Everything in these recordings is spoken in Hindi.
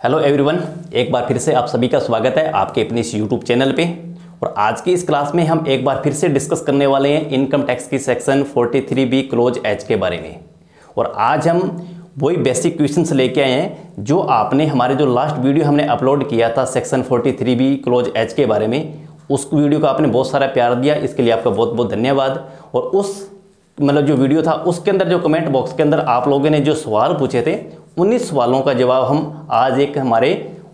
हेलो एवरीवन एक बार फिर से आप सभी का स्वागत है आपके अपने इस यूट्यूब चैनल पे। और आज की इस क्लास में हम एक बार फिर से डिस्कस करने वाले हैं इनकम टैक्स की सेक्शन 43 बी क्लोज एच के बारे में। और आज हम वही बेसिक क्वेश्चंस लेके आए हैं जो आपने हमारे जो लास्ट वीडियो हमने अपलोड किया था सेक्शन 43 बी क्लोज एच के बारे में, उस वीडियो को आपने बहुत सारा प्यार दिया, इसके लिए आपका बहुत बहुत धन्यवाद। और उस मतलब जो वीडियो था, उसके अंदर जो कमेंट बॉक्स के अंदर आप लोगों ने जो सवाल पूछे थे उन्हीं सवालों का जवाब हम आज एक हमारे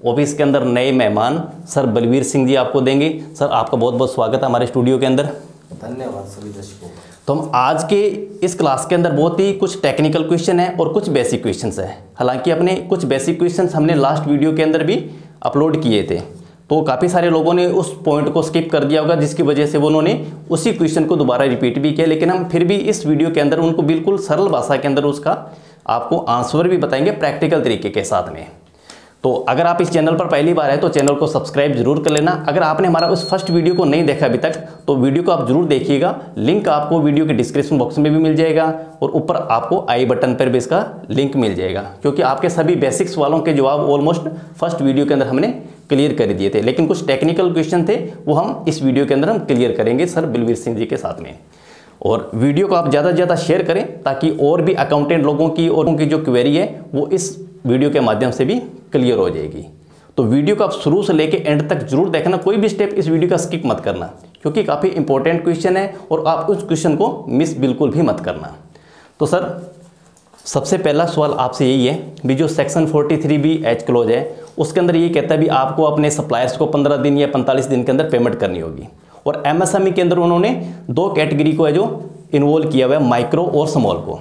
ऑफ़िस के अंदर नए मेहमान सर बलवीर सिंह जी आपको देंगे। सर आपका बहुत बहुत स्वागत है हमारे स्टूडियो के अंदर। धन्यवाद सभी दर्शकों तो हम आज के इस क्लास के अंदर बहुत ही कुछ टेक्निकल क्वेश्चन है और कुछ बेसिक क्वेश्चन है। हालाँकि अपने कुछ बेसिक क्वेश्चन हमने लास्ट वीडियो के अंदर भी अपलोड किए थे। तो काफ़ी सारे लोगों ने उस पॉइंट को स्किप कर दिया होगा जिसकी वजह से वो उन्होंने उसी क्वेश्चन को दोबारा रिपीट भी किया। लेकिन हम फिर भी इस वीडियो के अंदर उनको बिल्कुल सरल भाषा के अंदर उसका आपको आंसर भी बताएँगे प्रैक्टिकल तरीके के साथ में। तो अगर आप इस चैनल पर पहली बार है तो चैनल को सब्सक्राइब ज़रूर कर लेना। अगर आपने हमारा उस फ़र्स्ट वीडियो को नहीं देखा अभी तक तो वीडियो को आप ज़रूर देखिएगा। लिंक आपको वीडियो के डिस्क्रिप्शन बॉक्स में भी मिल जाएगा और ऊपर आपको आई बटन पर भी इसका लिंक मिल जाएगा, क्योंकि आपके सभी बेसिक्स वालों के जवाब ऑलमोस्ट फ़र्स्ट वीडियो के अंदर हमने क्लियर कर दिए थे। लेकिन कुछ टेक्निकल क्वेश्चन थे, वो हम इस वीडियो के अंदर हम क्लियर करेंगे, सर बलवीर सिंह जी के साथ में। और वीडियो को आप ज़्यादा से ज़्यादा शेयर करें ताकि और भी अकाउंटेंट लोगों की और उनकी जो क्वेरी है, वो इस वीडियो के माध्यम से भी क्लियर हो जाएगी। तो वीडियो को आप शुरू से लेके एंड तक ज़रूर देखना, कोई भी स्टेप इस वीडियो का स्किप मत करना, क्योंकि काफ़ी इंपॉर्टेंट क्वेश्चन है और आप उस क्वेश्चन को मिस बिल्कुल भी मत करना। तो सर, सबसे पहला सवाल आपसे यही है भी जो सेक्शन 43 बी एच क्लोज है, उसके अंदर ये कहता है भी आपको अपने सप्लायर्स को 15 दिन या 45 दिन के अंदर पेमेंट करनी होगी। और एमएसएमई के अंदर उन्होंने दो कैटेगरी को है जो इन्वॉल्व किया हुआ है, माइक्रो और स्मॉल को।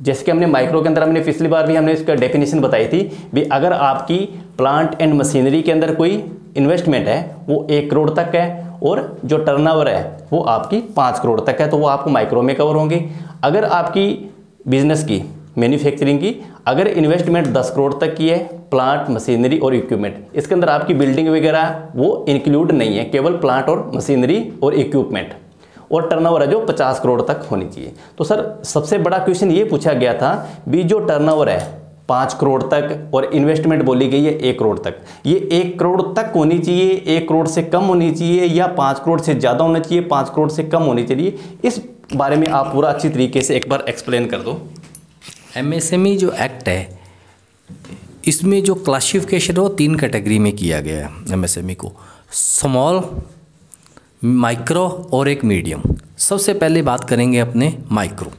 जैसे कि हमने माइक्रो के अंदर हमने पिछली बार भी हमने इसका डेफिनेशन बताई थी भी अगर आपकी प्लांट एंड मशीनरी के अंदर कोई इन्वेस्टमेंट है, वो एक करोड़ तक है और जो टर्नओवर है, वो आपकी पाँच करोड़ तक है तो वो आपको माइक्रो में कवर होंगे। अगर आपकी बिज़नेस की मैन्युफैक्चरिंग की, अगर इन्वेस्टमेंट 10 करोड़ तक की है प्लांट मशीनरी और इक्विपमेंट इसके अंदर आपकी बिल्डिंग वगैरह वो इंक्लूड नहीं है, केवल प्लांट और मशीनरी और इक्विपमेंट और टर्नओवर है जो 50 करोड़ तक होनी चाहिए। तो सर, सबसे बड़ा क्वेश्चन ये पूछा गया था भी जो टर्नओवर है, पाँच करोड़ तक और इन्वेस्टमेंट बोली गई है एक करोड़ तक, ये एक करोड़ तक होनी चाहिए, एक करोड़ से कम होनी चाहिए या पाँच करोड़ से ज़्यादा होना चाहिए, पाँच करोड़ से कम होनी चाहिए, इस बारे में आप पूरा अच्छी तरीके से एक बार एक्सप्लेन कर दो। एमएसएमई जो एक्ट है, इसमें जो क्लासिफिकेशन है वो तीन कैटेगरी में किया गया है एमएसएमई को। स्मॉल माइक्रो और एक मीडियम सबसे पहले बात करेंगे अपने माइक्रो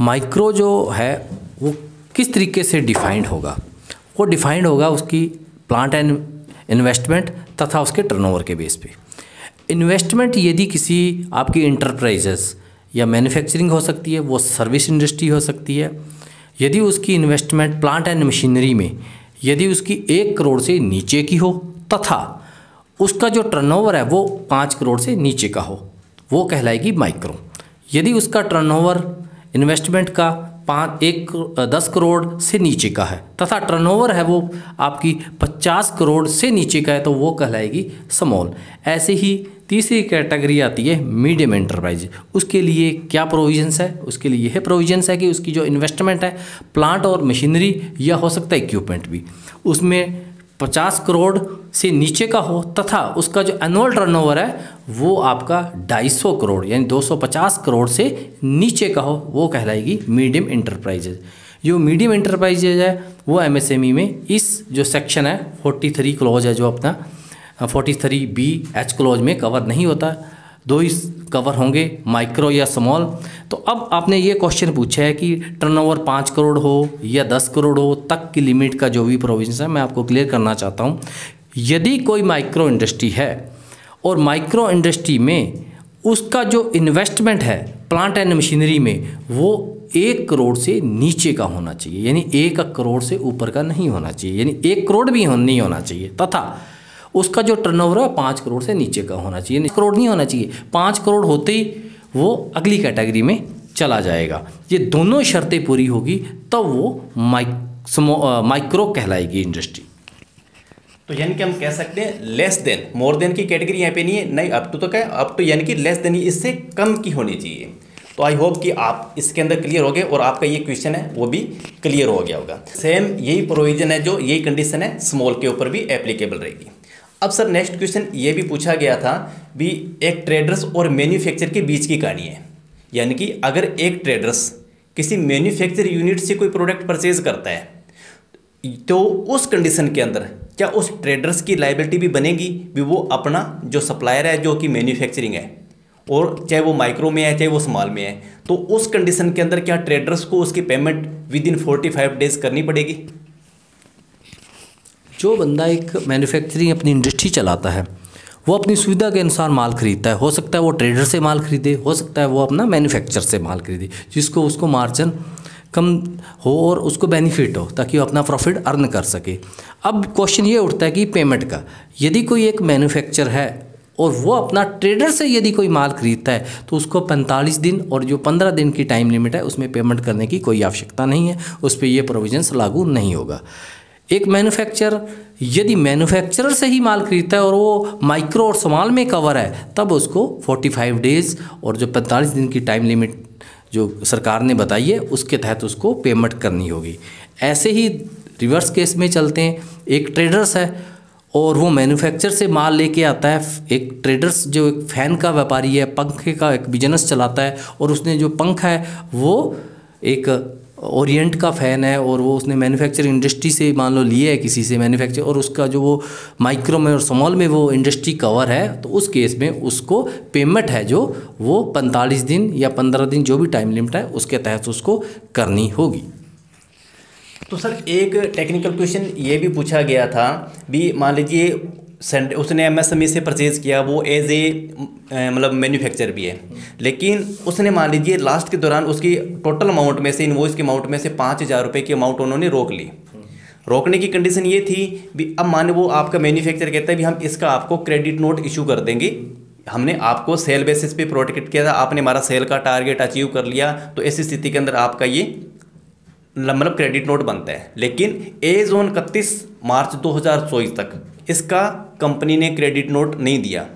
माइक्रो जो है, वो किस तरीके से डिफाइंड होगा? वो डिफाइंड होगा उसकी प्लांट एंड इन्वेस्टमेंट तथा उसके टर्नओवर के बेस पे। इन्वेस्टमेंट यदि किसी आपकी इंटरप्राइजेस या मैन्युफैक्चरिंग हो सकती है, वो सर्विस इंडस्ट्री हो सकती है। यदि उसकी इन्वेस्टमेंट प्लांट एंड मशीनरी में, यदि उसकी एक करोड़ से नीचे की हो, तथा उसका जो टर्नओवर है, वो पाँच करोड़ से नीचे का हो, वो कहलाएगी माइक्रो यदि उसका टर्नओवर इन्वेस्टमेंट का पाँच, एक दस करोड़ से नीचे का है। तथा टर्नओवर है वो आपकी पचास करोड़ से नीचे का है तो वो कहलाएगी स्मॉल ऐसे ही तीसरी कैटेगरी आती है मीडियम एंटरप्राइज उसके लिए क्या प्रोविजंस है? उसके लिए यह प्रोविजंस है कि उसकी जो इन्वेस्टमेंट है प्लांट और मशीनरी या हो सकता है इक्विपमेंट भी। उसमें पचास करोड़ से नीचे का हो तथा उसका जो एनुअल टर्नओवर है, वो आपका ढाई सौ करोड़, यानी दो सौ पचास करोड़ से नीचे का हो, वो कहलाएगी मीडियम इंटरप्राइजेज जो मीडियम इंटरप्राइजेज है, वो एमएसएमई में इस जो सेक्शन है फोर्टी थ्री क्लोज है जो अपना forty three B H close में कवर नहीं होता। दो ही कवर होंगे माइक्रो या स्मॉल तो अब आपने ये क्वेश्चन पूछा है कि टर्नओवर पाँच करोड़ हो या दस करोड़ हो तक की लिमिट का जो भी प्रोविज़न है, मैं आपको क्लियर करना चाहता हूँ। यदि कोई माइक्रो इंडस्ट्री है और माइक्रो इंडस्ट्री में उसका जो इन्वेस्टमेंट है प्लांट एंड मशीनरी में, वो एक करोड़ से नीचे का होना चाहिए, यानी एक करोड़ से ऊपर का नहीं होना चाहिए, यानी एक करोड़ भी नहीं होना चाहिए। तथा उसका जो टर्नओवर है पाँच करोड़ से नीचे का होना चाहिए करोड़ नहीं होना चाहिए। पाँच करोड़ होते ही वो अगली कैटेगरी में चला जाएगा। ये दोनों शर्तें पूरी होगी, तब तो वो माइक माइक्रो कहलाएगी इंडस्ट्री तो यानी कि हम कह सकते हैं लेस देन मोर देन की कैटेगरी यहाँ पे नहीं है, नहीं अप टू तो क्या अप टू यानी कि लेस देन इससे कम की होनी चाहिए। तो आई होप कि आप इसके अंदर क्लियर हो गए और आपका ये क्वेश्चन है, वो भी क्लियर हो गया होगा। सेम यही प्रोविज़न है जो, यही कंडीशन है स्मॉल के ऊपर भी एप्लीकेबल रहेगी। अब सर नेक्स्ट क्वेश्चन ये भी पूछा गया था भी एक ट्रेडर्स और मैन्युफैक्चर के बीच की कहानी है। यानी कि अगर एक ट्रेडर्स किसी मैन्युफैक्चर यूनिट से कोई प्रोडक्ट परचेज करता है तो उस कंडीशन के अंदर क्या उस ट्रेडर्स की लाइबिलिटी भी बनेगी? भी वो अपना जो सप्लायर है, जो कि मैन्युफैक्चरिंग है, और चाहे वो माइक्रो में है, चाहे वो स्मॉल में है तो उस कंडीशन के अंदर क्या ट्रेडर्स को उसकी payment within forty five days करनी पड़ेगी? जो बंदा एक मैन्युफैक्चरिंग अपनी इंडस्ट्री चलाता है, वो अपनी सुविधा के अनुसार माल खरीदता है। हो सकता है वो ट्रेडर से माल खरीदे, हो सकता है वो अपना मैन्युफैक्चर से माल खरीदे, जिसको उसको मार्जिन कम हो और उसको बेनिफिट हो, ताकि वो अपना प्रॉफिट अर्न कर सके। अब क्वेश्चन ये उठता है कि पेमेंट का, यदि कोई एक मैन्युफैक्चर है और वो अपना ट्रेडर से यदि कोई माल खरीदता है तो उसको 45 दिन और जो 15 दिन की टाइम लिमिट है, उसमें पेमेंट करने की कोई आवश्यकता नहीं है, उस पर यह प्रोविजंस लागू नहीं होगा। एक मैन्युफैक्चर यदि मैन्युफैक्चरर से ही माल खरीदता है और वो माइक्रो और स्मॉल में कवर है, तब उसको 45 डेज़ और जो 45 दिन की टाइम लिमिट जो सरकार ने बताई है, उसके तहत उसको पेमेंट करनी होगी। ऐसे ही रिवर्स केस में चलते हैं। एक ट्रेडर्स है और वो मैन्युफैक्चर से माल लेके आता है। एक ट्रेडर्स जो एक फ़ैन का व्यापारी है, पंखे का एक बिज़नेस चलाता है और उसने जो पंखा है, वो एक ओरिएंट का फ़ैन है और वो उसने मैन्युफैक्चरिंग इंडस्ट्री से मान लो लिए है किसी से मैन्युफैक्चर और उसका जो वो माइक्रो में और स्मॉल में वो इंडस्ट्री कवर है तो उस केस में उसको पेमेंट है जो वो पैंतालीस दिन या पंद्रह दिन जो भी टाइम लिमिट है, उसके तहत उसको करनी होगी। तो सर, एक टेक्निकल क्वेश्चन ये भी पूछा गया था, भी मान लीजिए सेंट, उसने एम एस से परचेज़ किया, वो एज ए मतलब मैन्युफैक्चर भी है। लेकिन उसने मान लीजिए लास्ट के दौरान उसकी टोटल अमाउंट में से इनवॉइस के अमाउंट में से पाँच हज़ार रुपये की अमाउंट उन्होंने रोक ली। रोकने की कंडीशन ये थी, भी अब मान वो आपका मैन्युफैक्चर कहता है, भी हम इसका आपको क्रेडिट नोट इशू कर देंगे। हमने आपको सेल बेसिस पे प्रोटेक्ट किया था, आपने हमारा सेल का टारगेट अचीव कर लिया तो ऐसी स्थिति के अंदर आपका ये मतलब क्रेडिट नोट बनता है। लेकिन एज ऑन इकतीस मार्च 2024 तक इसका कंपनी ने क्रेडिट नोट नहीं दिया,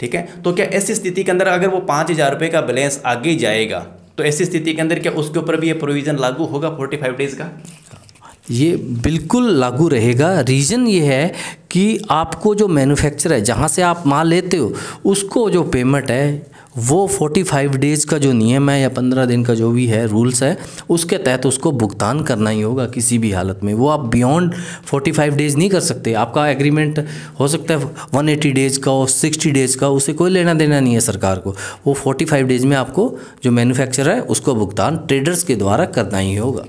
ठीक है? तो क्या ऐसी स्थिति के अंदर अगर वो पाँच हज़ार रुपये का बैलेंस आगे जाएगा तो ऐसी स्थिति के अंदर क्या उसके ऊपर भी ये प्रोविज़न लागू होगा फोर्टी फाइव डेज़ का? ये बिल्कुल लागू रहेगा। रीज़न ये है कि आपको जो मैन्युफैक्चर है, जहाँ से आप माल लेते हो, उसको जो पेमेंट है वो 45 डेज़ का जो नियम है या 15 दिन का जो भी है रूल्स है, उसके तहत उसको भुगतान करना ही होगा किसी भी हालत में। वो आप बियॉन्ड 45 डेज़ नहीं कर सकते। आपका एग्रीमेंट हो सकता है 180 डेज़ का हो 60 डेज़ का उसे कोई लेना देना नहीं है सरकार को। वो 45 डेज़ में आपको जो मैन्युफैक्चर है, उसको भुगतान ट्रेडर्स के द्वारा करना ही होगा।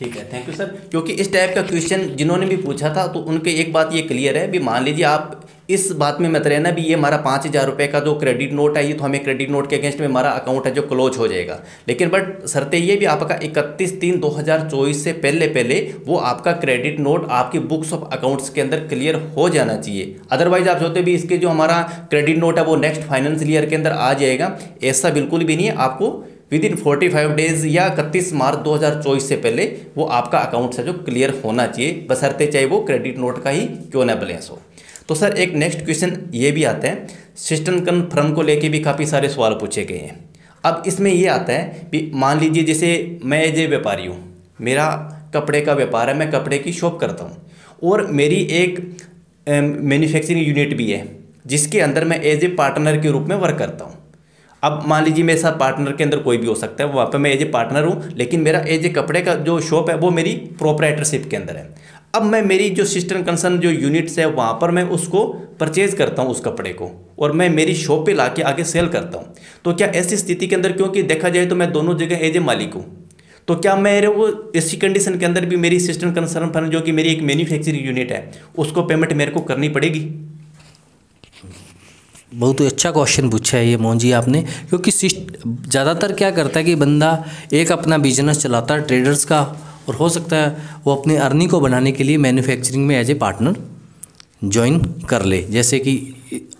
ठीक है थैंक यू सर क्योंकि इस टाइप का क्वेश्चन जिन्होंने भी पूछा था तो उनके एक बात ये क्लियर है, भी मान लीजिए आप इस बात में मत रहना, भी ये हमारा पाँच हज़ार रुपये का जो क्रेडिट नोट है, ये तो हमें क्रेडिट नोट के अगेंस्ट में हमारा अकाउंट है जो क्लोज हो जाएगा। लेकिन बट सरते ये भी आपका इकतीस तीन दो हज़ार चौबीस से पहले पहले वो आपका क्रेडिट नोट आपकी बुक्स ऑफ़ अकाउंट्स के अंदर क्लियर हो जाना चाहिए। अदरवाइज़ आप सोचते भी इसके जो हमारा क्रेडिट नोट है, वो नेक्स्ट फाइनेंशियल ईयर के अंदर आ जाएगा। ऐसा बिल्कुल भी नहीं है, आपको within forty five days या इकतीस मार्च दो हज़ार चौबीस से पहले वो आपका अकाउंट है जो क्लियर होना चाहिए, बसरते चाहे वो क्रेडिट नोट का ही क्यों ना बैलेंस हो। तो सर, एक नेक्स्ट क्वेश्चन ये भी आता है। सिस्टम कन्फर्म को लेके भी काफ़ी सारे सवाल पूछे गए हैं। अब इसमें ये आता है कि मान लीजिए जैसे मैं ए व्यापारी हूँ, मेरा कपड़े का व्यापार है, मैं कपड़े की शॉप करता हूँ और मेरी एक मैन्युफैक्चरिंग यूनिट भी है, जिसके अंदर मैं एज ए पार्टनर के रूप में वर्क करता हूँ। अब मान लीजिए मेरे साथ पार्टनर के अंदर कोई भी हो सकता है वहाँ पर मैं एज ए पार्टनर हूँ, लेकिन मेरा एज ए कपड़े का जो शॉप है, वो मेरी प्रोपराइटरशिप के अंदर है। अब मैं, मेरी जो सिस्टम कंसर्न जो यूनिट्स है, वहाँ पर मैं उसको परचेज करता हूँ, उस कपड़े को, और मैं मेरी शॉप पे लाके आगे सेल करता हूँ। तो क्या ऐसी स्थिति के अंदर, क्योंकि देखा जाए तो मैं दोनों जगह एज ए मालिक हूँ तो क्या मेरे वो इसी कंडीशन के अंदर भी मेरी सिस्टम कंसर्न फंड जो कि मेरी एक मैन्युफैक्चरिंग यूनिट है, उसको पेमेंट मेरे को करनी पड़ेगी? बहुत ही अच्छा क्वेश्चन पूछा है ये मोहन जी आपने, क्योंकि ज़्यादातर क्या करता है कि बंदा एक अपना बिज़नेस चलाता है ट्रेडर्स का, और हो सकता है वो अपने अर्निंग को बनाने के लिए मैन्युफैक्चरिंग में एज ए पार्टनर ज्वाइन कर ले। जैसे कि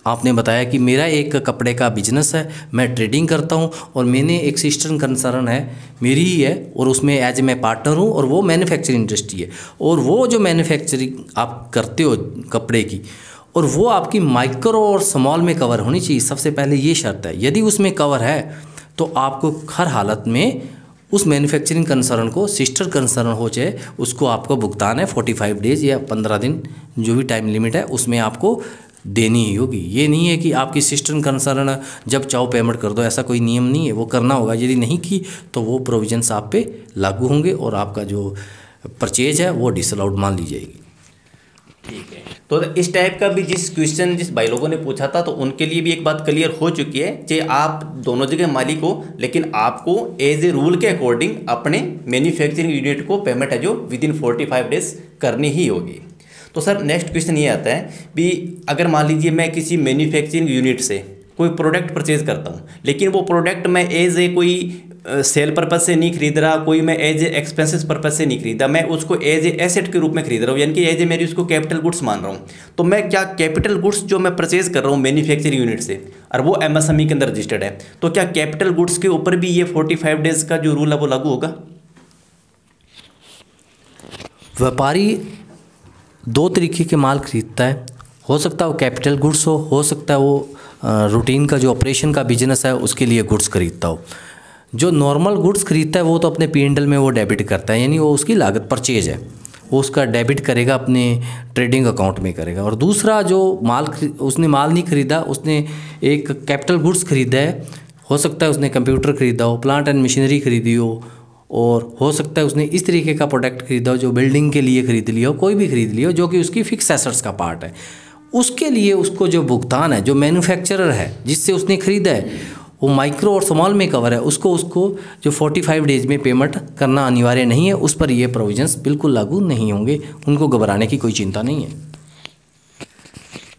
आपने बताया कि मेरा एक कपड़े का बिज़नेस है, मैं ट्रेडिंग करता हूँ, और मैंने एक सिस्टर्न कंसर्न है, मेरी ही है, और उसमें एज ए मैं पार्टनर हूँ, और वो मैन्युफैक्चरिंग इंडस्ट्री है। और वो जो मैन्युफैक्चरिंग आप करते हो कपड़े की और वो आपकी माइक्रो और स्मॉल में कवर होनी चाहिए। सबसे पहले ये शर्त है, यदि उसमें कवर है तो आपको हर हालत में उस मैन्युफैक्चरिंग कंसर्न को सिस्टर कंसर्न हो जाए उसको आपको भुगतान है फोर्टी फाइव डेज़ या पंद्रह दिन, जो भी टाइम लिमिट है, उसमें आपको देनी ही होगी। ये नहीं है कि आपकी सिस्टम कंसर्न जब चाहो पेमेंट कर दो, ऐसा कोई नियम नहीं है। वो करना होगा, यदि नहीं की तो वो प्रोविजंस आप पे लागू होंगे और आपका जो परचेज है, वो डिसअलाउड मान ली जाएगी। ठीक है। तो इस टाइप का भी जिस क्वेश्चन जिस भाई लोगों ने पूछा था तो उनके लिए भी एक बात क्लियर हो चुकी है कि आप दोनों जगह मालिक हो, लेकिन आपको एज ए रूल के अकॉर्डिंग अपने मैन्युफैक्चरिंग यूनिट को पेमेंट है जो within forty five days करनी ही होगी। तो सर नेक्स्ट क्वेश्चन ये आता है भी अगर मान लीजिए मैं किसी मैन्युफैक्चरिंग यूनिट से कोई प्रोडक्ट परचेज करता हूँ, लेकिन वो प्रोडक्ट मैं एज ए कोई सेल पर्पज़ से नहीं खरीद रहा, कोई मैं एज ए एक्सपेंसिस पर्पज़ से नहीं खरीदा, मैं उसको एज ए एसेट के रूप में खरीद रहा हूँ, यानी कि एज ए मेरी उसको कैपिटल गुड्स मान रहा हूँ। तो मैं क्या कैपिटल गुड्स जो मैं परचेज कर रहा हूँ मैन्युफैक्चरिंग यूनिट से, और वो एम e के अंदर रजिस्टर्ड है। तो क्या कैपिटल गुड्स के ऊपर भी ये फोर्टी डेज़ का जो रूल है वो लागू होगा? व्यापारी दो तरीके के माल खरीदता है। हो सकता है वो कैपिटल गुड्स हो हो सकता है वो रूटीन का जो ऑपरेशन का बिज़नेस है, उसके लिए गुड्स खरीदता हो। जो नॉर्मल गुड्स खरीदता है, वो तो अपने पी में वो डेबिट करता है, यानी वो उसकी लागत परचेज है। वो उसका डेबिट करेगा, अपने ट्रेडिंग अकाउंट में करेगा। और दूसरा जो माल उसने माल नहीं खरीदा, उसने एक कैपिटल गुड्स खरीदा है, हो सकता है उसने कंप्यूटर खरीदा हो प्लांट एंड मशीनरी खरीदी हो, और हो सकता है उसने इस तरीके का प्रोडक्ट खरीदा हो, जो बिल्डिंग के लिए खरीद लिया हो, कोई भी खरीद लिया हो, जो कि उसकी फिक्स एसेट्स का पार्ट है। उसके लिए उसको जो भुगतान है, जो मैन्युफैक्चरर है, जिससे उसने खरीदा है वो माइक्रो और स्मॉल में कवर है उसको उसको जो 45 डेज़ में पेमेंट करना अनिवार्य नहीं है उस पर ये प्रोविजंस बिल्कुल लागू नहीं होंगे उनको घबराने की कोई चिंता नहीं है।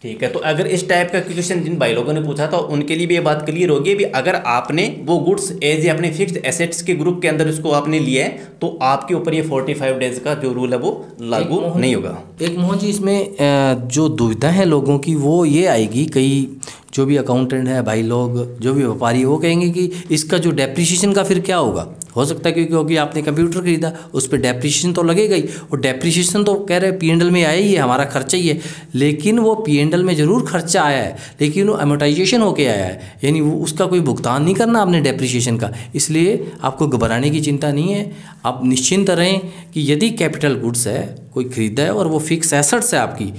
ठीक है तो अगर इस टाइप का क्वेश्चन जिन भाई लोगों ने पूछा था उनके लिए भी ये बात क्लियर होगी। भी अगर आपने वो गुड्स एज ए अपने फिक्स्ड एसेट्स के ग्रुप के अंदर उसको आपने लिया है तो आपके ऊपर ये 45 डेज़ का जो रूल है वो लागू नहीं होगा। एक मोहन जी इसमें जो दुविधा है लोगों की वो ये आएगी कई जो भी अकाउंटेंट है, भाई लोग, जो भी व्यापारी, वो कहेंगे कि इसका जो डेप्रिशिएशन का फिर क्या होगा? हो सकता है क्योंकि आपने कंप्यूटर खरीदा, उस पर डेप्रिशिएशन तो लगेगा ही और डेप्रिशिएशन तो कह रहे हैं पी में आया ही है, हमारा खर्चा ही है। लेकिन वो पी में ज़रूर खर्चा आया है, लेकिन वो एमोटाइजेशन होके आया है। यानी वो, उसका कोई भुगतान नहीं करना आपने डेप्रिशिएशन का। इसलिए आपको घबराने की चिंता नहीं है। आप निश्चिंत रहें कि यदि कैपिटल गुड्स है, कोई खरीदा है और वो फिक्स एसेट्स है आपकी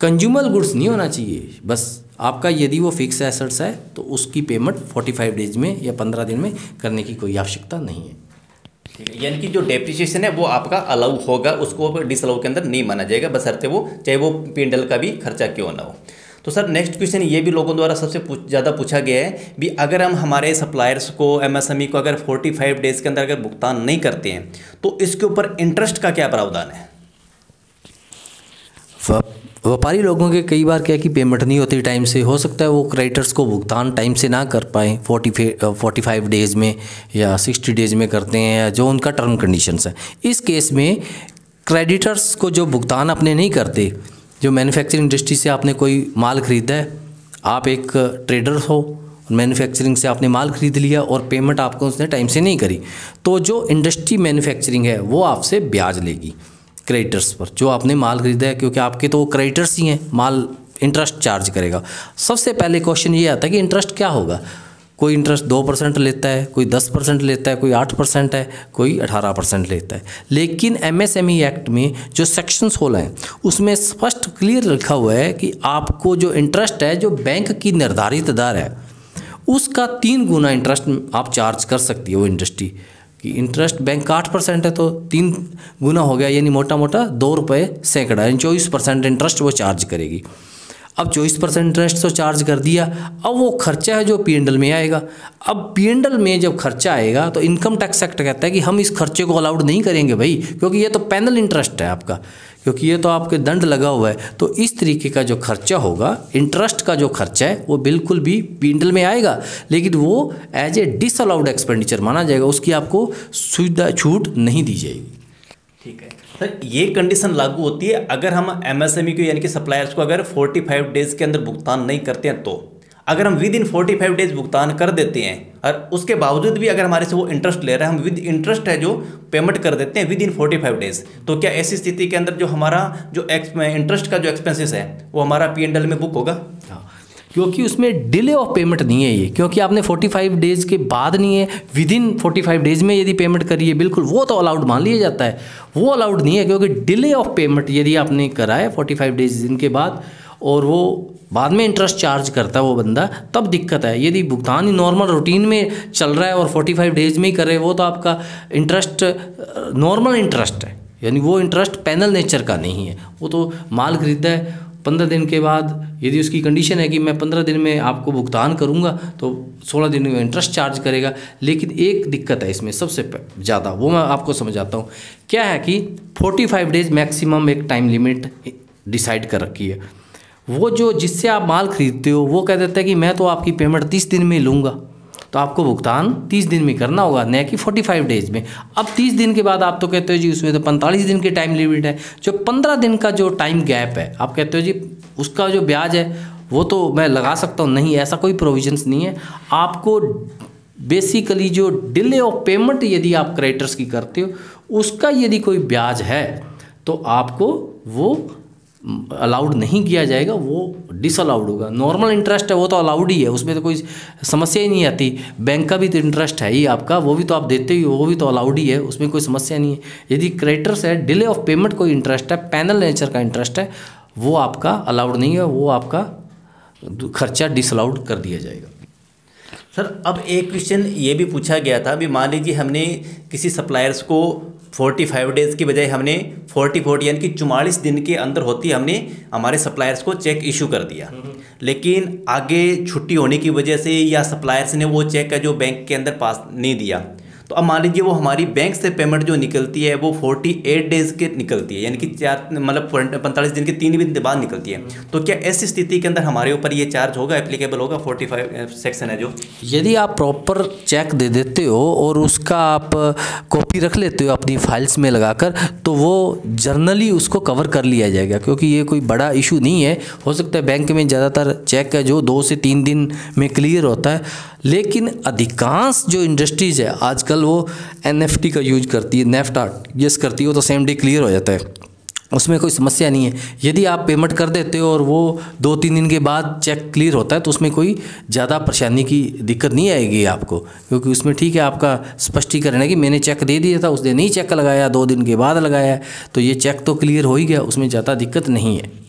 कंज्यूमर गुड्स नहीं होना चाहिए। बस। आपका यदि वो फिक्स एसेट्स है तो उसकी पेमेंट 45 डेज़ में या 15 दिन में करने की कोई आवश्यकता नहीं है। ठीक है यानी कि जो डेप्रिसिएशन है वो आपका अलाउ होगा उसको डिसअलाउ के अंदर नहीं माना जाएगा बसरते वो चाहे वो पिंडल का भी खर्चा क्यों ना हो। तो सर नेक्स्ट क्वेश्चन ये भी लोगों द्वारा सबसे ज़्यादा पूछा गया है भी अगर हम हमारे सप्लायर्स को एमएसएमई को अगर 45 डेज़ के अंदर अगर भुगतान नहीं करते हैं तो इसके ऊपर इंटरेस्ट का क्या प्रावधान है? व्यापारी लोगों के कई बार क्या कि पेमेंट नहीं होती टाइम से। हो सकता है वो क्रेडिटर्स को भुगतान टाइम से ना कर पाएँ। फोर्टी फोर्टी फाइव डेज़ में या सिक्सटी डेज़ में करते हैं या जो उनका टर्म कंडीशंस है। इस केस में क्रेडिटर्स को जो भुगतान अपने नहीं करते, जो मैन्युफैक्चरिंग इंडस्ट्री से आपने कोई माल ख़रीदा है, आप एक ट्रेडर हो मैन्युफैक्चरिंग से आपने माल खरीद लिया और पेमेंट आपको उसने टाइम से नहीं करी तो जो इंडस्ट्री मैन्युफैक्चरिंग है वो आपसे ब्याज लेगी। क्रेडिटर्स पर, जो आपने माल खरीदा है, क्योंकि आपके तो वो क्रेडिटर्स ही हैं, माल इंटरेस्ट चार्ज करेगा। सबसे पहले क्वेश्चन ये आता है कि इंटरेस्ट क्या होगा? कोई इंटरेस्ट दो परसेंट लेता है, कोई दस परसेंट लेता है, कोई आठ परसेंट है, कोई अठारह परसेंट लेता है। लेकिन एमएसएमई एक्ट में जो सेक्शन सोलह हैं, उसमें स्पष्ट क्लियर लिखा हुआ है कि आपको जो इंटरेस्ट है, जो बैंक की निर्धारित दर है, उसका तीन गुना इंटरेस्ट आप चार्ज कर सकती है वो इंडस्ट्री कि इंटरेस्ट बैंक का आठ परसेंट है तो तीन गुना हो गया, यानी मोटा मोटा दो रुपये सैकड़ा यानी चौबीस परसेंट इंटरेस्ट वो चार्ज करेगी। अब चौबीस परसेंट इंटरेस्ट तो चार्ज कर दिया, अब वो खर्चा है जो पी एंडल में आएगा। अब पी एंडल में जब खर्चा आएगा तो इनकम टैक्स एक्ट कहता है कि हम इस खर्चे को अलाउड नहीं करेंगे भाई, क्योंकि ये तो पैनल इंटरेस्ट है आपका। क्योंकि ये तो आपके दंड लगा हुआ है तो इस तरीके का जो खर्चा होगा इंटरेस्ट का जो खर्चा है, वो बिल्कुल भी पींडल में आएगा। लेकिन वो एज ए डिसअलाउड एक्सपेंडिचर माना जाएगा, उसकी आपको सुविधा, छूट नहीं दी जाएगी। ठीक है। सर, ये कंडीशन लागू होती है, अगर हम एमएसएमई को, यानी कि सप्लायर्स को अगर 45 डेज़ के अंदर भुगतान नहीं करते हैं तो? अगर हम within forty five days भुगतान कर देते हैं, और उसके बावजूद भी अगर हमारे से वो इंटरेस्ट ले रहे हैं, हम विद इंटरेस्ट है जो पेमेंट कर देते हैं within forty five days तो क्या ऐसी स्थिति के अंदर जो हमारा जो इंटरेस्ट का जो एक्सपेंसेस है, वो हमारा पी में बुक होगा? हाँ क्योंकि उसमें डिले ऑफ़ पेमेंट नहीं है ये, क्योंकि आपने 45 डेज़ के बाद नहीं है विद इन फोर्टी डेज़ में यदि पेमेंट करी है बिल्कुल, वो तो अलाउड मान लिया जाता है। वो अलाउड नहीं है, क्योंकि डिले ऑफ़ पेमेंट यदि आपने करा है फोर्टी डेज़ दिन के बाद, और वो बाद में इंटरेस्ट चार्ज करता है वो बंदा, तब दिक्कत है। यदि भुगतान ही नॉर्मल रूटीन में चल रहा है और 45 डेज़ में ही करे वो तो आपका इंटरेस्ट नॉर्मल इंटरेस्ट है। यानी वो इंटरेस्ट पैनल नेचर का नहीं है। वो तो माल खरीदता है, पंद्रह दिन के बाद यदि उसकी कंडीशन है कि मैं पंद्रह दिन में आपको भुगतान करूँगा तो सोलह दिन में इंटरेस्ट चार्ज करेगा। लेकिन एक दिक्कत है इसमें सबसे ज़्यादा, वो मैं आपको समझाता हूँ। क्या है कि फोर्टी फाइव डेज़ मैक्सिमम एक टाइम लिमिट डिसाइड कर रखी है। वो जो जिससे आप माल खरीदते हो, वो कह देता है कि मैं तो आपकी पेमेंट तीस दिन में लूँगा। तो आपको भुगतान तीस दिन में करना होगा न कि फोर्टी फाइव डेज़ में। अब तीस दिन के बाद आप तो कहते हो जी, उसमें तो पैंतालीस दिन की टाइम लिमिट है। जो पंद्रह दिन का जो टाइम गैप है, आप कहते हो जी, उसका जो ब्याज है, वो तो मैं लगा सकता हूँ। नहीं, ऐसा कोई प्रोविजंस नहीं है। आपको बेसिकली जो डिले ऑफ़ पेमेंट यदि आप क्रेडिटर्स की करते हो, उसका यदि कोई ब्याज है तो आपको वो अलाउड नहीं किया जाएगा, वो डिसअलाउड होगा। नॉर्मल इंटरेस्ट है, वो तो अलाउड ही है, उसमें तो कोई समस्या ही नहीं आती। बैंक का भी तो इंटरेस्ट है ही आपका, वो भी तो आप देते ही हो, वो भी तो अलाउड ही है, उसमें कोई समस्या नहीं है। यदि क्रेडिटर्स है डिले ऑफ़ पेमेंट कोई इंटरेस्ट है पैनल नेचर का इंटरेस्ट है, वो आपका अलाउड नहीं है, वो आपका खर्चा डिसअलाउड कर दिया जाएगा। सर अब एक क्वेश्चन ये भी पूछा गया था अभी मान लीजिए हमने किसी सप्लायर्स को फोर्टी फाइव डेज़ की बजाय हमने फोर्टी फोर्टी यानी कि चुमालीस दिन के अंदर होती हमने हमारे सप्लायर्स को चेक इशू कर दिया। लेकिन आगे छुट्टी होने की वजह से या सप्लायर्स ने वो चेक का जो बैंक के अंदर पास नहीं दिया। अब मान लीजिए वो हमारी बैंक से पेमेंट जो निकलती है, वो फोर्टी एट डेज़ के निकलती है, यानी कि चार मतलब पैंतालीस दिन के तीन दिन बाद निकलती है। तो क्या ऐसी स्थिति के अंदर हमारे ऊपर ये चार्ज होगा एप्लीकेबल होगा? फोर्टी फाइव सेक्शन है जो। यदि आप प्रॉपर चेक दे देते हो और उसका आप कॉपी रख लेते हो अपनी फाइल्स में लगाकर तो वो जर्नली उसको कवर कर लिया जाएगा, क्योंकि ये कोई बड़ा इशू नहीं है। हो सकता है बैंक में ज़्यादातर चेक है जो दो से तीन दिन में क्लियर होता है, लेकिन अधिकांश जो इंडस्ट्रीज़ है, आजकल वो एनएफटी का यूज़ करती है नेफ्टा यस करती है तो सेम डे क्लियर हो जाता है। उसमें कोई समस्या नहीं है। यदि आप पेमेंट कर देते हो और वो दो तीन दिन के बाद चेक क्लियर होता है तो उसमें कोई ज़्यादा परेशानी की दिक्कत नहीं आएगी आपको। क्योंकि उसमें ठीक है, आपका स्पष्टीकरण है कि मैंने चेक दे दिया था, उसने नहीं चेक लगाया, दो दिन के बाद लगाया तो ये चेक तो क्लियर हो ही गया, उसमें ज़्यादा दिक्कत नहीं है।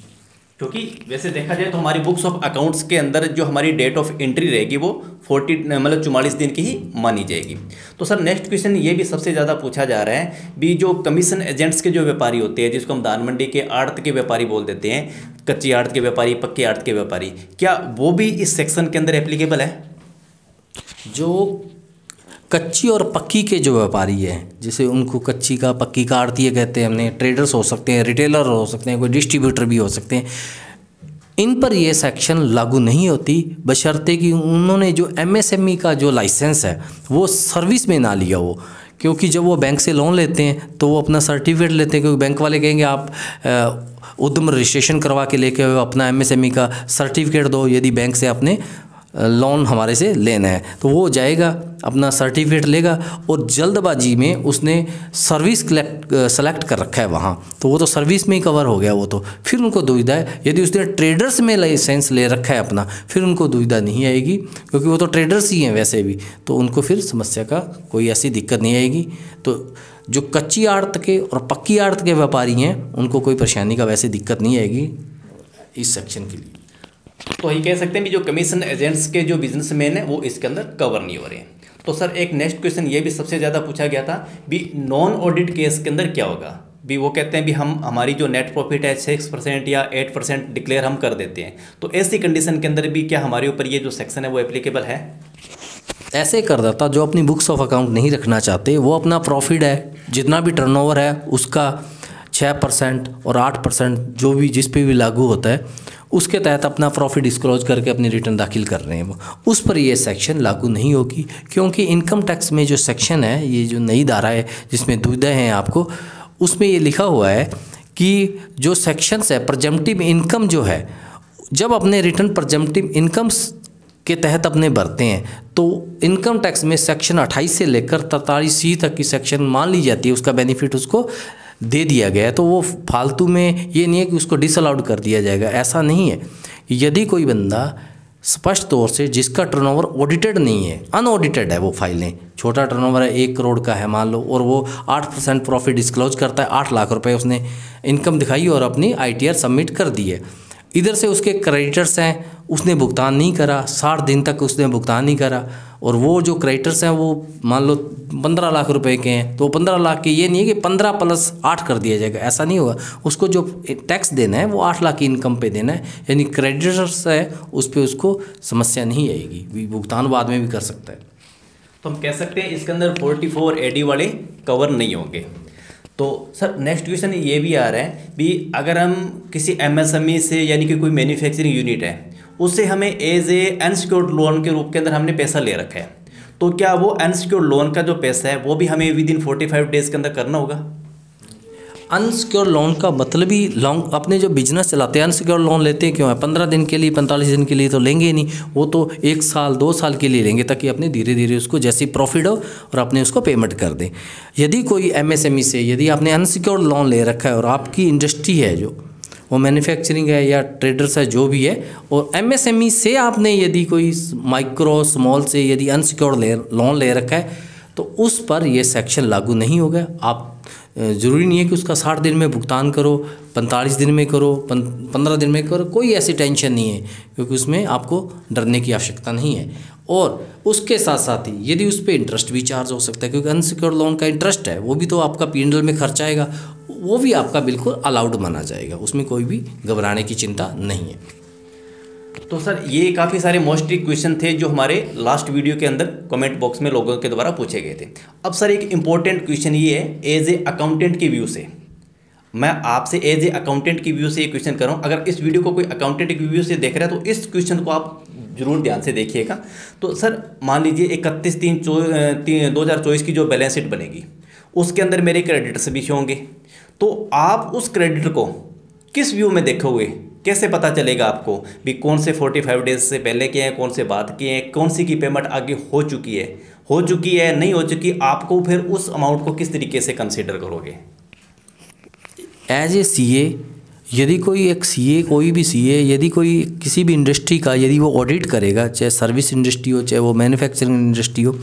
क्योंकि वैसे देखा जाए तो हमारी बुक्स ऑफ़ अकाउंट्स के अंदर जो हमारी डेट ऑफ़ एंट्री रहेगी वो फोर्टी मतलब चुमालीस दिन की ही मानी जाएगी। तो सर नेक्स्ट क्वेश्चन ये भी सबसे ज़्यादा पूछा जा रहा है भी जो कमीशन एजेंट्स के जो व्यापारी होते हैं, जिसको हम दान मंडी के आड़त के व्यापारी बोल देते हैं, कच्ची आड़त के व्यापारी, पक्के आड़त के व्यापारी, क्या वो भी इस सेक्शन के अंदर एप्लीकेबल है? जो कच्ची और पक्की के जो व्यापारी हैं, जैसे उनको कच्ची का पक्की का आड़ती कहते हैं, हमने ट्रेडर्स हो सकते हैं रिटेलर हो सकते हैं, कोई डिस्ट्रीब्यूटर भी हो सकते हैं, इन पर ये सेक्शन लागू नहीं होती, बशर्ते कि उन्होंने जो एमएसएमई का जो लाइसेंस है, वो सर्विस में ना लिया हो, क्योंकि जब वो बैंक से लोन लेते हैं तो वो अपना सर्टिफिकेट लेते हैं, क्योंकि बैंक वाले कहेंगे, आप उद्यम रजिस्ट्रेशन करवा के लेके अपना एमएसएमई का सर्टिफिकेट दो, यदि बैंक से अपने लोन हमारे से लेना है। तो वो जाएगा, अपना सर्टिफिकेट लेगा और जल्दबाजी में उसने सर्विस कलेक्ट सेलेक्ट कर रखा है वहाँ। तो वो तो सर्विस में ही कवर हो गया वो तो। फिर उनको दुविधा है। यदि उसने ट्रेडर्स में लाइसेंस ले रखा है अपना, फिर उनको दुविधा नहीं आएगी, क्योंकि वो तो ट्रेडर्स ही हैं वैसे भी। तो उनको फिर समस्या का कोई ऐसी दिक्कत नहीं आएगी। तो जो कच्ची आड़त के और पक्की आड़त के व्यापारी हैं, उनको कोई परेशानी का वैसे दिक्कत नहीं आएगी इस सेक्शन के लिए। तो ये कह सकते हैं कि जो कमीशन एजेंट्स के जो बिजनेसमैन है, वो इसके अंदर कवर नहीं हो रहे हैं। तो सर, एक नेक्स्ट क्वेश्चन ये भी सबसे ज़्यादा पूछा गया था भी नॉन ऑडिट केस के अंदर क्या होगा? भी वो कहते हैं भी हम, हमारी जो नेट प्रॉफिट है सिक्स परसेंट या एट परसेंट डिक्लेयर हम कर देते हैं। तो ऐसी कंडीशन के अंदर भी क्या हमारे ऊपर ये जो सेक्शन है, वो एप्लीकेबल है? ऐसे कर देता जो अपनी बुक्स ऑफ़ अकाउंट नहीं रखना चाहते, वो अपना प्रॉफिट है, जितना भी टर्नओवर है, उसका छः परसेंट और आठ परसेंट जो भी जिस पे भी लागू होता है, उसके तहत अपना प्रॉफिट डिस्क्लोज करके अपनी रिटर्न दाखिल कर रहे हैं वो। उस पर ये सेक्शन लागू नहीं होगी, क्योंकि इनकम टैक्स में जो सेक्शन है, ये जो नई धारा है, जिसमें दुविधा हैं आपको, उसमें ये लिखा हुआ है कि जो सेक्शंस है प्रजम्पटिव इनकम जो है, जब अपने रिटर्न प्रजम्पटिव इनकम्स के तहत अपने भरते हैं तो इनकम टैक्स में सेक्शन 28 से लेकर तैतालीस सी तक की सेक्शन मान ली जाती है, उसका बेनिफिट उसको दे दिया गया है तो वो फालतू में ये नहीं है कि उसको डिसअलाउड कर दिया जाएगा, ऐसा नहीं है। यदि कोई बंदा स्पष्ट तौर से जिसका टर्नओवर ऑडिटेड नहीं है अनऑडिटेड है वो फाइलें छोटा टर्नओवर है, एक करोड़ का है मान लो, और वो आठ परसेंट प्रॉफिट डिस्क्लोज करता है, आठ लाख रुपए उसने इनकम दिखाई और अपनी आईटीआर सबमिट कर दी है। इधर से उसके क्रेडिटर्स हैं, उसने भुगतान नहीं करा, साठ दिन तक उसने भुगतान नहीं करा और वो जो क्रेडिटर्स हैं, वो मान लो पंद्रह लाख रुपए के हैं तो पंद्रह लाख के ये नहीं है कि पंद्रह प्लस आठ कर दिया जाएगा, ऐसा नहीं होगा। उसको जो टैक्स देना है, वो आठ लाख की इनकम पे देना है, यानी क्रेडिटर्स है, उस पर उसको समस्या नहीं आएगी भुगतान बाद में भी कर सकता है। तो हम कह सकते हैं, इसके अंदर फोर्टी फोर वाले कवर नहीं होंगे। तो सर नेक्स्ट क्वेश्चन ये भी आ रहा है भी अगर हम किसी एमएसएमई से, यानी कि कोई मैन्युफैक्चरिंग यूनिट है उससे हमें एज ए अनसिक्योर्ड लोन के रूप के अंदर हमने पैसा ले रखा है। तो क्या वो अनसिक्योर्ड लोन का जो पैसा है, वो भी हमें within forty five days के अंदर करना होगा? अनसिक्योर लोन का मतलब ही लॉन्ग अपने जो बिज़नेस चलाते हैं अनसिक्योर लोन लेते हैं, क्यों है? पंद्रह दिन के लिए, पैंतालीस दिन के लिए तो लेंगे ही नहीं। वो तो एक साल, दो साल के लिए लेंगे, ताकि अपने धीरे धीरे उसको जैसी प्रॉफिट हो और अपने उसको पेमेंट कर दें। यदि कोई एमएसएमई से, यदि आपने अनसिक्योर लोन ले रखा है और आपकी इंडस्ट्री है जो वो मैन्युफैक्चरिंग है या ट्रेडर्स है, जो भी है, और एमएसएमई से आपने यदि कोई माइक्रो स्मॉल से यदि अनसिक्योर्ड लोन ले रखा है तो उस पर यह सेक्शन लागू नहीं होगा। आप ज़रूरी नहीं है कि उसका साठ दिन में भुगतान करो, पैंतालीस दिन में करो पंद्रह दिन में करो, कोई ऐसी टेंशन नहीं है, क्योंकि उसमें आपको डरने की आवश्यकता नहीं है। और उसके साथ साथ ही यदि उस पर इंटरेस्ट भी चार्ज हो सकता है, क्योंकि अनसिक्योर लोन का इंटरेस्ट है, वो भी तो आपका पी में खर्चा आएगा, वो भी आपका बिल्कुल अलाउड माना जाएगा, उसमें कोई भी घबराने की चिंता नहीं है। तो सर, ये काफ़ी सारे मोस्टली क्वेश्चन थे जो हमारे लास्ट वीडियो के अंदर कमेंट बॉक्स में लोगों के द्वारा पूछे गए थे। अब सर, एक इंपॉर्टेंट क्वेश्चन ये है एज ए अकाउंटेंट की व्यू से। मैं आपसे एज ए अकाउंटेंट की व्यू से ये क्वेश्चन कर रहा हूँ। अगर इस वीडियो को कोई अकाउंटेंट की व्यू से देख रहा है तो इस क्वेश्चन को आप ज़रूर ध्यान से देखिएगा। तो सर, मान लीजिए इकतीस तीन चौ तीन, दो हज़ार चौबीस की जो बैलेंस शीट बनेगी, उसके अंदर मेरे क्रेडिटर्स भी होंगे। तो आप उस क्रेडिट को किस व्यू में देखोगे? कैसे पता चलेगा आपको भी कौन से 45 डेज़ से पहले के हैं, कौन से बाद के हैं, कौन सी की पेमेंट आगे हो चुकी है? हो चुकी है, नहीं हो चुकी, आपको फिर उस अमाउंट को किस तरीके से कंसिडर करोगे? एज ए सी ए यदि कोई एक सीए कोई भी सीए यदि कोई किसी भी इंडस्ट्री का यदि वो ऑडिट करेगा, चाहे सर्विस इंडस्ट्री हो, चाहे वो मैन्युफैक्चरिंग इंडस्ट्री हो,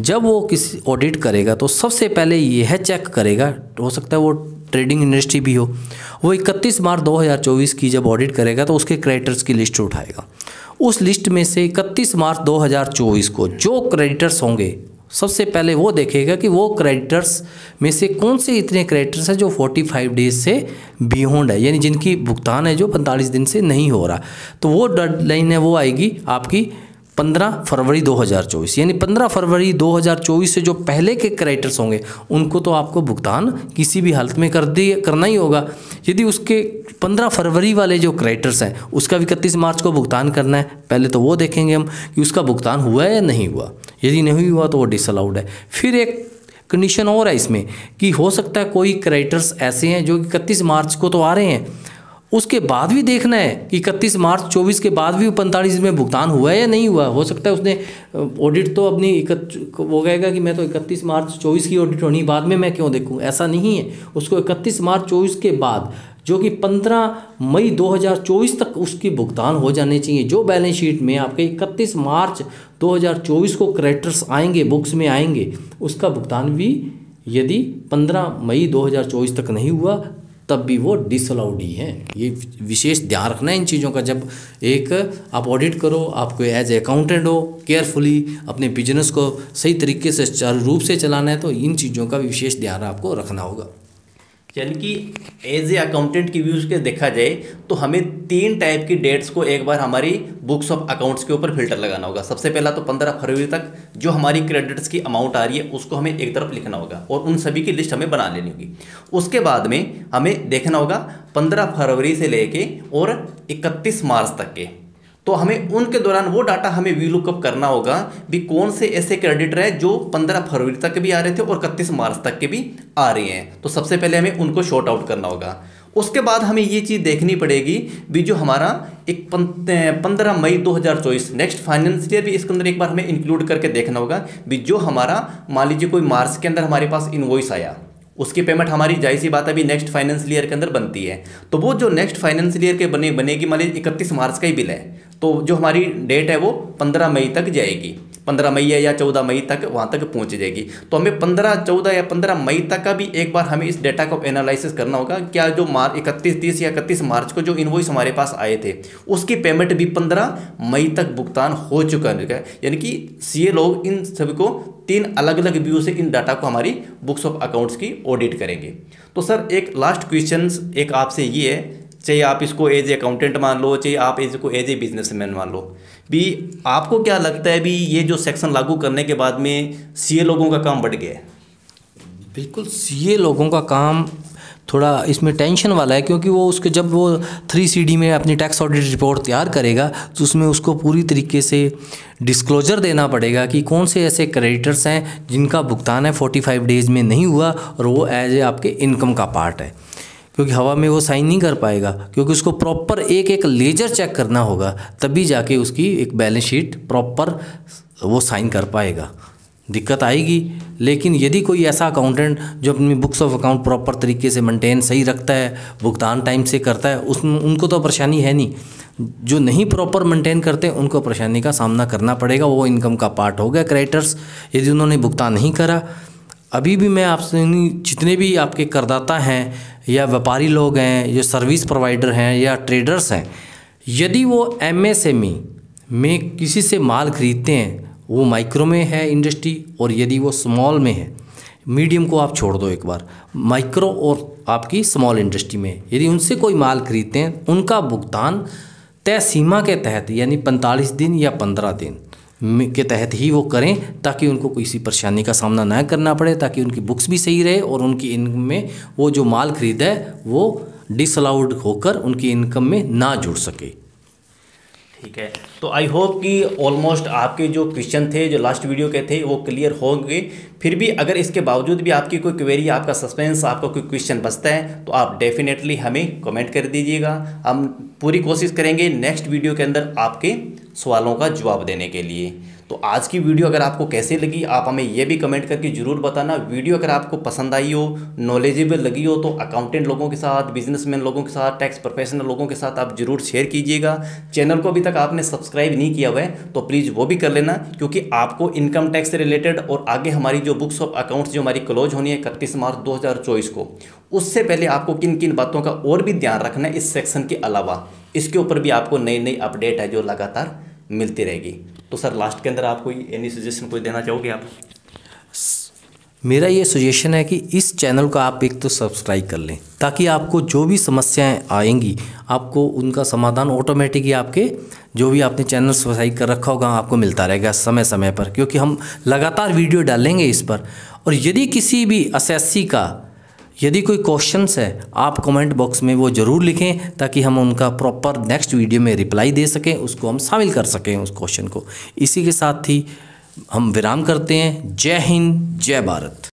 जब वो किसी ऑडिट करेगा तो सबसे पहले यह चेक करेगा, हो सकता है वो ट्रेडिंग इंडस्ट्री भी हो, वो 31 मार्च 2024 की जब ऑडिट करेगा तो उसके क्रेडिटर्स की लिस्ट उठाएगा। उस लिस्ट में से 31 मार्च 2024 को जो क्रेडिटर्स होंगे, सबसे पहले वो देखेगा कि वो क्रेडिटर्स में से कौन से इतने क्रेडिटर्स हैं जो 45 डेज़ से बियॉन्ड है, यानी जिनकी भुगतान है जो 45 दिन से नहीं हो रहा। तो वो डेड लाइन है, वो आएगी आपकी पंद्रह फरवरी 2024 यानी पंद्रह फरवरी 2024 से जो पहले के क्रेडिटर्स होंगे, उनको तो आपको भुगतान किसी भी हालत में कर दिए, करना ही होगा। यदि उसके पंद्रह फरवरी वाले जो क्रेडिटर्स हैं, उसका भी इकतीस मार्च को भुगतान करना है, पहले तो वो देखेंगे हम कि उसका भुगतान हुआ है या नहीं हुआ। यदि नहीं हुआ तो वो डिसअलाउड है। फिर एक कंडीशन और है इसमें कि हो सकता है कोई क्रेडिटर्स ऐसे हैं जो इकतीस मार्च को तो आ रहे हैं उसके बाद भी देखना है कि इकतीस मार्च चौबीस के बाद भी पैंतालीस में भुगतान हुआ है या नहीं हुआ हो? सकता है उसने ऑडिट तो अपनी वो कहेगा कि मैं तो इकतीस मार्च चौबीस की ऑडिट होनी, बाद में मैं क्यों देखूँ? ऐसा नहीं है। उसको इकतीस मार्च चौबीस के बाद, जो कि 15 मई 2024 तक उसकी भुगतान हो जाने चाहिए। जो बैलेंस शीट में आपके 31 मार्च 2024 को क्रेडिटर्स आएँगे बुक्स में आएँगे, उसका भुगतान भी यदि 15 मई 2024 तक नहीं हुआ तब भी वो डिसअलाउड ही हैं। ये विशेष ध्यान रखना है इन चीज़ों का। जब एक आप ऑडिट करो, आपको एज ए अकाउंटेंट हो केयरफुली अपने बिज़नेस को सही तरीके से रूप से चलाना है तो इन चीज़ों का विशेष ध्यान आपको रखना होगा। यानी कि एज ए अकाउंटेंट की व्यूज़ के देखा जाए तो हमें तीन टाइप की डेट्स को एक बार हमारी बुक्स ऑफ़ अकाउंट्स के ऊपर फ़िल्टर लगाना होगा। सबसे पहला तो पंद्रह फरवरी तक जो हमारी क्रेडिट्स की अमाउंट आ रही है, उसको हमें एक तरफ़ लिखना होगा और उन सभी की लिस्ट हमें बना लेनी होगी। उसके बाद में हमें देखना होगा पंद्रह फरवरी से लेके और इकतीस मार्च तक के। तो हमें उनके दौरान वो डाटा हमें वी लुकअप करना होगा भी कौन से ऐसे क्रेडिटर है जो 15 फरवरी तक भी आ रहे थे और इकतीस मार्च तक के भी आ रहे हैं। तो सबसे पहले हमें उनको शॉर्ट आउट करना होगा। उसके बाद हमें ये चीज़ देखनी पड़ेगी भी जो हमारा एक पंद्रह मई 2024 नेक्स्ट फाइनेंस फाइनेंशियल भी इसके अंदर एक बार हमें इंक्लूड करके देखना होगा भी जो हमारा, मान लीजिए कोई मार्च के अंदर हमारे पास इन्वॉइस आया। उसकी पेमेंट हमारी ज़ाहिर सी बात अभी नेक्स्ट फाइनेंशियल ईयर के अंदर बनती है। तो वो जो नेक्स्ट फाइनेंशियल ईयर के बने, बनेगी, मान लीजिए इकतीस मार्च का ही बिल है तो जो हमारी डेट है वो पंद्रह मई तक जाएगी। पंद्रह मई या चौदह मई तक वहाँ तक पहुँच जाएगी। तो हमें पंद्रह, चौदह या पंद्रह मई तक का भी एक बार हमें इस डेटा को एनालिसिस करना होगा। क्या जो मार्च इकतीस, तीस या इकतीस मार्च को जो इन्वॉइस हमारे पास आए थे, उसकी पेमेंट भी पंद्रह मई तक भुगतान हो चुका है। यानी कि सीए लोग इन सभी को तीन अलग अलग व्यू से इन डाटा को हमारी बुक्स ऑफ़ अकाउंट्स की ऑडिट करेंगे। तो सर, एक लास्ट क्वेश्चन एक आपसे ये है चाहे आप इसको एज ए अकाउंटेंट मान लो, चाहे आप इसको एज ए बिजनेसमैन मान लो। भी आपको क्या लगता है भी ये जो सेक्शन लागू करने के बाद में सीए लोगों का काम बढ़ गया है? बिल्कुल सीए लोगों का काम थोड़ा इसमें टेंशन वाला है, क्योंकि वो उसके जब वो थ्री सी डी में अपनी टैक्स ऑडिट रिपोर्ट तैयार करेगा तो उसमें उसको पूरी तरीके से डिस्क्लोजर देना पड़ेगा कि कौन से ऐसे क्रेडिटर्स हैं जिनका भुगतान है फोर्टी फाइव डेज़ में नहीं हुआ और वो एज ए आपके इनकम का पार्ट है। क्योंकि हवा में वो साइन नहीं कर पाएगा, क्योंकि उसको प्रॉपर एक एक लेजर चेक करना होगा, तभी जाके उसकी एक बैलेंस शीट प्रॉपर वो साइन कर पाएगा। दिक्कत आएगी, लेकिन यदि कोई ऐसा अकाउंटेंट जो अपनी बुक्स ऑफ़ अकाउंट प्रॉपर तरीके से मेंटेन सही रखता है, भुगतान टाइम से करता है, उस, उनको तो परेशानी है नहीं। जो नहीं प्रॉपर मेंटेन करते उनको परेशानी का सामना करना पड़ेगा, वो इनकम का पार्ट हो गया क्रेडिटर्स यदि उन्होंने भुगतान नहीं करा अभी भी मैं आपसे जितने भी आपके करदाता हैं, या व्यापारी लोग हैं, या सर्विस प्रोवाइडर हैं, या ट्रेडर्स हैं, यदि वो एमएसएमई में किसी से माल खरीदते हैं, वो माइक्रो में है इंडस्ट्री, और यदि वो स्मॉल में है, मीडियम को आप छोड़ दो एक बार, माइक्रो और आपकी स्मॉल इंडस्ट्री में, यदि उनसे कोई माल खरीदते हैं, उनका भुगतान तय सीमा के तहत, यानी पैंतालीस दिन या पंद्रह दिन के तहत ही वो करें, ताकि उनको किसी परेशानी का सामना ना करना पड़े, ताकि उनकी बुक्स भी सही रहे और उनकी इनकम में वो जो माल खरीदा है, वो डिसअलाउड होकर उनकी इनकम में ना जुड़ सके। ठीक है तो आई होप कि ऑलमोस्ट आपके जो क्वेश्चन थे, जो लास्ट वीडियो के थे, वो क्लियर होंगे फिर भी अगर इसके बावजूद भी आपकी कोई क्वेरी आपका सस्पेंस आपका कोई क्वेश्चन बचता है तो आप डेफिनेटली हमें कमेंट कर दीजिएगा। हम पूरी कोशिश करेंगे नेक्स्ट वीडियो के अंदर आपके सवालों का जवाब देने के लिए। तो आज की वीडियो अगर आपको कैसे लगी, आप हमें यह भी कमेंट करके ज़रूर बताना। वीडियो अगर आपको पसंद आई हो नॉलेजेबल लगी हो तो अकाउंटेंट लोगों के साथ बिजनेसमैन लोगों के साथ टैक्स प्रोफेशनल लोगों के साथ आप ज़रूर शेयर कीजिएगा। चैनल को अभी तक आपने सब्सक्राइब नहीं किया हुआ है तो प्लीज़ वो भी कर लेना, क्योंकि आपको इनकम टैक्स से रिलेटेड और आगे हमारी जो बुक्स ऑफ़ अकाउंट्स जो हमारी क्लोज होनी है इकतीस मार्च दो हज़ार चौबीस को, उससे पहले आपको किन किन बातों का और भी ध्यान रखना है इस सेक्शन के अलावा। इसके ऊपर भी आपको नई नई अपडेट है जो लगातार मिलती रहेगी। तो सर लास्ट के अंदर आप कोई एनी सजेशन कोई देना चाहोगे आप? मेरा ये सजेशन है कि इस चैनल को आप एक तो सब्सक्राइब कर लें, ताकि आपको जो भी समस्याएँ आएँगी, आपको उनका समाधान ऑटोमेटिक ही आपके जो भी आपने चैनल सब्सक्राइब कर रखा होगा, आपको मिलता रहेगा समय समय पर, क्योंकि हम लगातार वीडियो डालेंगे इस पर। और यदि किसी भी असेसी का यदि कोई क्वेश्चंस है, आप कमेंट बॉक्स में वो ज़रूर लिखें ताकि हम उनका प्रॉपर नेक्स्ट वीडियो में रिप्लाई दे सकें, उसको हम शामिल कर सकें उस क्वेश्चन को। इसी के साथ ही हम विराम करते हैं। जय हिंद, जय भारत।